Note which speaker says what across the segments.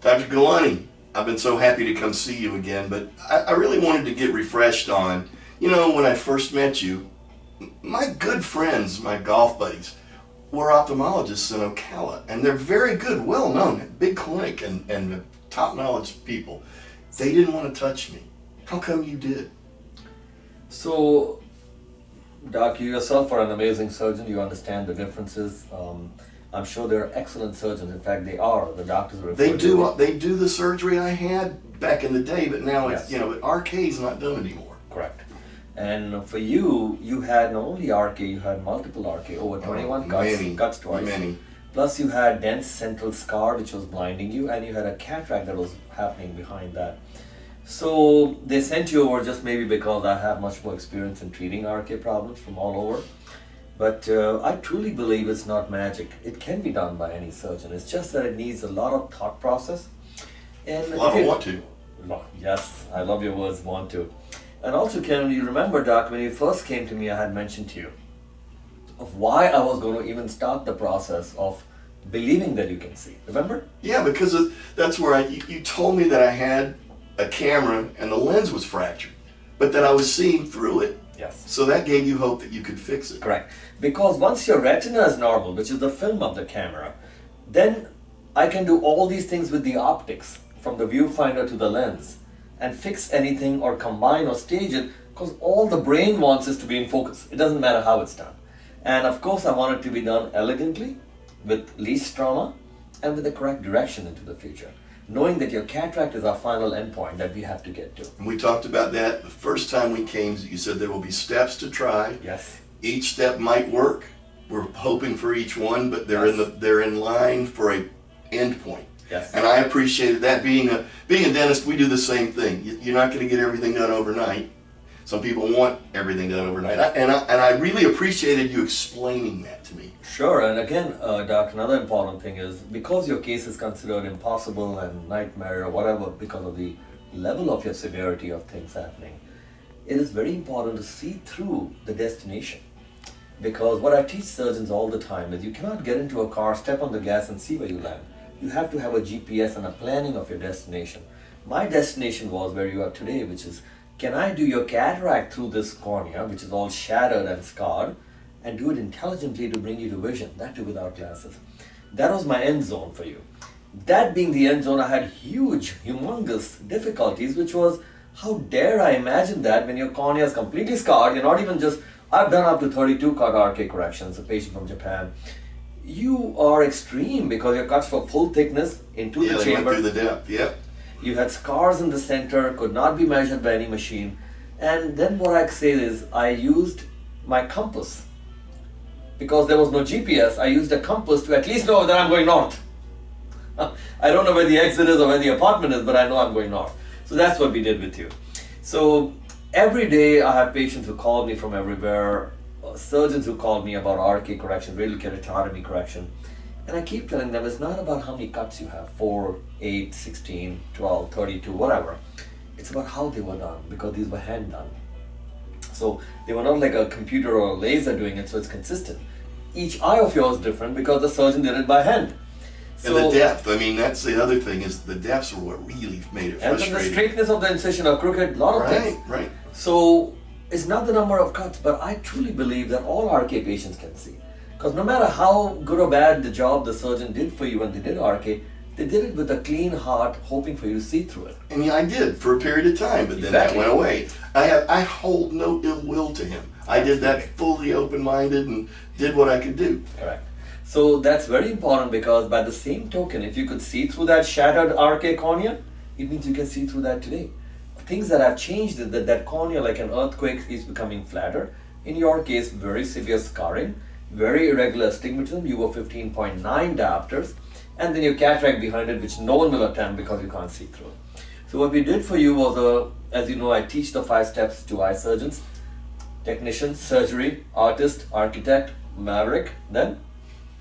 Speaker 1: Dr. Gulani, I've been so happy to come see you again, but I, I really wanted to get refreshed on, you know, when I first met you, my good friends, my golf buddies, were ophthalmologists in Ocala, and they're very good, well known, big clinic, and, and top knowledge people. They didn't want to touch me. How come you did?
Speaker 2: So, Doc, you yourself are an amazing surgeon. You understand the differences. Um, I'm sure they're excellent surgeons. In fact, they are. The doctors are.
Speaker 1: They do. They do the surgery I had back in the day, but now it's you know RK's not done anymore.
Speaker 2: Correct. And for you, you had not only RK, you had multiple RK, over 21 cuts,
Speaker 1: Oh, many,
Speaker 2: cuts twice.
Speaker 1: many.
Speaker 2: Plus, you had dense central scar which was blinding you, and you had a cataract that was happening behind that. So they sent you over just maybe because I have much more experience in treating RK problems from all over. But uh, I truly believe it's not magic. It can be done by any surgeon. It's just that it needs a lot of thought process. And
Speaker 1: A lot of want to.
Speaker 2: Yes, I love your words, want to. And also, Ken, you remember, Doc, when you first came to me, I had mentioned to you of why I was going to even start the process of believing that you can see. Remember?
Speaker 1: Yeah, because of, that's where I, you, you told me that I had a camera and the lens was fractured, but that I was seeing through it.
Speaker 2: Yes.
Speaker 1: So that gave you hope that you could fix it.
Speaker 2: Correct. Because once your retina is normal, which is the film of the camera, then I can do all these things with the optics from the viewfinder to the lens and fix anything or combine or stage it because all the brain wants is to be in focus. It doesn't matter how it's done. And of course, I want it to be done elegantly with least trauma and with the correct direction into the future. Knowing that your cataract is our final endpoint that we have to get to.
Speaker 1: And we talked about that the first time we came. You said there will be steps to try.
Speaker 2: Yes.
Speaker 1: Each step might work. We're hoping for each one, but they're in the they're in line for a endpoint.
Speaker 2: Yes.
Speaker 1: And I appreciated that. Being a being a dentist, we do the same thing. You- You're not going to get everything done overnight. Some people want everything done overnight, I, and I, and I really appreciated you explaining that to me.
Speaker 2: Sure, and again, uh, Doc, another important thing is because your case is considered impossible and nightmare or whatever because of the level of your severity of things happening, it is very important to see through the destination. Because what I teach surgeons all the time is you cannot get into a car, step on the gas, and see where you land. You have to have a GPS and a planning of your destination. My destination was where you are today, which is can I do your cataract through this cornea, which is all shattered and scarred, and do it intelligently to bring you to vision, that too without glasses. That was my end zone for you. That being the end zone, I had huge, humongous difficulties, which was how dare I imagine that when your cornea is completely scarred, you're not even just, I've done up to 32 cut RK corrections, a patient from Japan. You are extreme because your cuts for full thickness into
Speaker 1: yeah,
Speaker 2: the
Speaker 1: they went
Speaker 2: chamber.
Speaker 1: through the depth. Yep.
Speaker 2: You had scars in the center, could not be measured by any machine. And then what I say is, I used my compass. Because there was no GPS, I used a compass to at least know that I'm going north. I don't know where the exit is or where the apartment is, but I know I'm going north. So that's what we did with you. So every day I have patients who call me from everywhere, uh, surgeons who call me about RK correction, radial keratotomy correction. And I keep telling them it's not about how many cuts you have 4, 8, 16, 12, 32, whatever. It's about how they were done because these were hand done. So they were not like a computer or a laser doing it, so it's consistent. Each eye of yours is different because the surgeon did it by hand.
Speaker 1: and the depth. I mean, that's the other thing is the depths are what really made it
Speaker 2: and then the straightness of the incision are crooked, a lot of
Speaker 1: Right,
Speaker 2: things.
Speaker 1: right.
Speaker 2: So it's not the number of cuts, but I truly believe that all RK patients can see. Because no matter how good or bad the job the surgeon did for you when they did RK, they did it with a clean heart, hoping for you to see through it.
Speaker 1: And yeah, I did for a period of time, but then
Speaker 2: Exactly.
Speaker 1: that went away. I have I hold no ill will to him. I did that fully open minded and did what I could do.
Speaker 2: Correct. So that's very important because by the same token, if you could see through that shattered RK cornea, it means you can see through that today. Things that have changed that that cornea, like an earthquake, is becoming flatter. In your case, very severe scarring, very irregular astigmatism. You were 15.9 diopters, and then your cataract behind it, which no one will attempt because you can't see through. So what we did for you was, a, as you know, I teach the five steps to eye surgeons, technician, surgery, artist, architect, maverick, then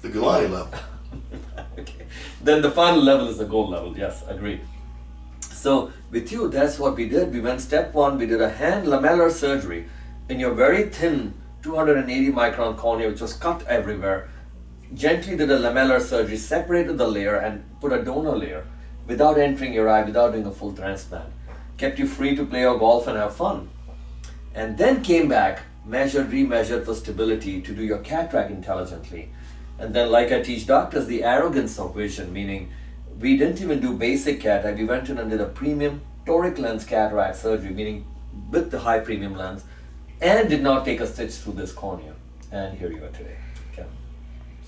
Speaker 1: The Gulani level.
Speaker 2: okay. Then the final level is the gold level. Yes, agreed. So with you, that's what we did. We went step one. We did a hand lamellar surgery in your very thin 280 micron cornea, which was cut everywhere. Gently did a lamellar surgery, separated the layer, and put a donor layer, without entering your eye, without doing a full transplant. Kept you free to play your golf and have fun. And then came back, measured, remeasured for stability to do your cataract intelligently. And then, like I teach doctors, the arrogance of vision, meaning we didn't even do basic cataract. We went in and did a premium toric lens cataract surgery, meaning with the high premium lens, and did not take a stitch through this cornea. And here you are today. So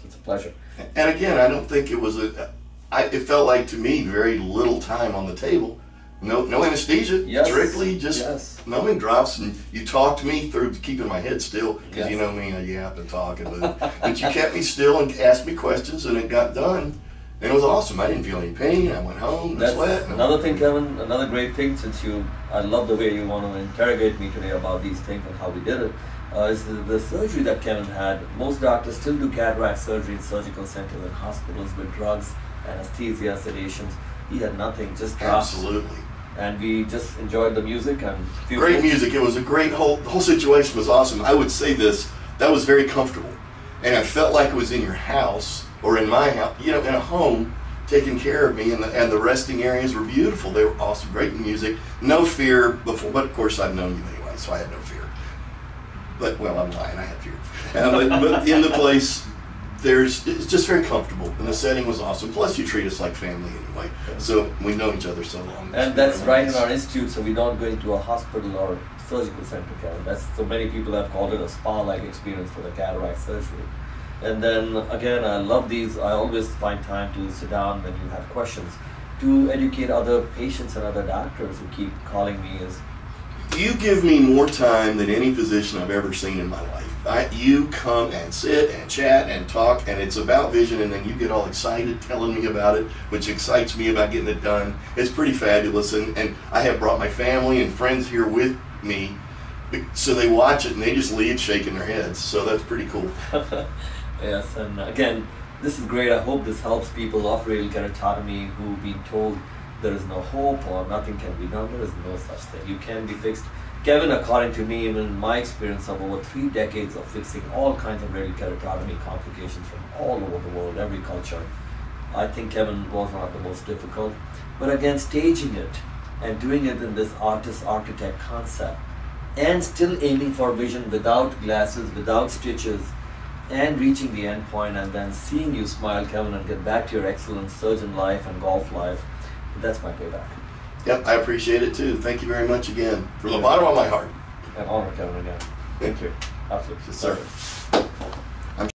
Speaker 2: it's a pleasure.
Speaker 1: And again, I don't think it was a. I, it felt like to me very little time on the table. No, no anesthesia.
Speaker 2: Yes.
Speaker 1: Strictly just
Speaker 2: Yes.
Speaker 1: numbing drops, and you talked to me through keeping my head still because
Speaker 2: Yes.
Speaker 1: you know me, I yap and talk, and but, but you kept me still and asked me questions, and it got done, it was awesome. I didn't feel any pain. I went home,
Speaker 2: That's
Speaker 1: sweat.
Speaker 2: another thing, Kevin. Another great thing, since you, I love the way you want to interrogate me today about these things and how we did it. Uh, is the, the surgery that Kevin had. Most doctors still do cataract surgery in surgical centers and hospitals with drugs, anesthesia, sedations. He had nothing, just drops.
Speaker 1: Absolutely.
Speaker 2: And we just enjoyed the music and
Speaker 1: Great music. It was a great whole the whole situation was awesome. I would say this that was very comfortable, and I felt like it was in your house or in my house, you know, in a home, taking care of me, and the, and the resting areas were beautiful. They were awesome. Great music. No fear before, but of course I'd known you anyway, so I had no fear. But well, I'm lying. I had fear. Uh, but, but in the place, there's it's just very comfortable, and the setting was awesome. Plus, you treat us like family anyway, so we've known each other so long.
Speaker 2: And that's right in our institute, so we don't go into a hospital or surgical center. That's so many people have called it a spa-like experience for the cataract surgery. And then again, I love these. I always find time to sit down when you have questions to educate other patients and other doctors who keep calling me as
Speaker 1: You give me more time than any physician I've ever seen in my life. I, you come and sit and chat and talk, and it's about vision, and then you get all excited telling me about it, which excites me about getting it done. It's pretty fabulous, and, and I have brought my family and friends here with me, so they watch it and they just leave shaking their heads. So that's pretty cool.
Speaker 2: Yes, and again, this is great. I hope this helps people of radial keratotomy who've been told there is no hope or nothing can be done. There is no such thing. You can be fixed. Kevin, according to me, even in my experience of over three decades of fixing all kinds of radial keratotomy complications from all over the world, every culture, I think Kevin was one of the most difficult. But again, staging it and doing it in this artist architect concept and still aiming for vision without glasses, without stitches, and reaching the end point and then seeing you smile, Kevin, and get back to your excellent surgeon life and golf life, that's my payback.
Speaker 1: Yep, I appreciate it too. Thank you very much again from the bottom of my heart.
Speaker 2: An honor, Kevin, again. Thank you. Absolutely.
Speaker 1: Yes, sir.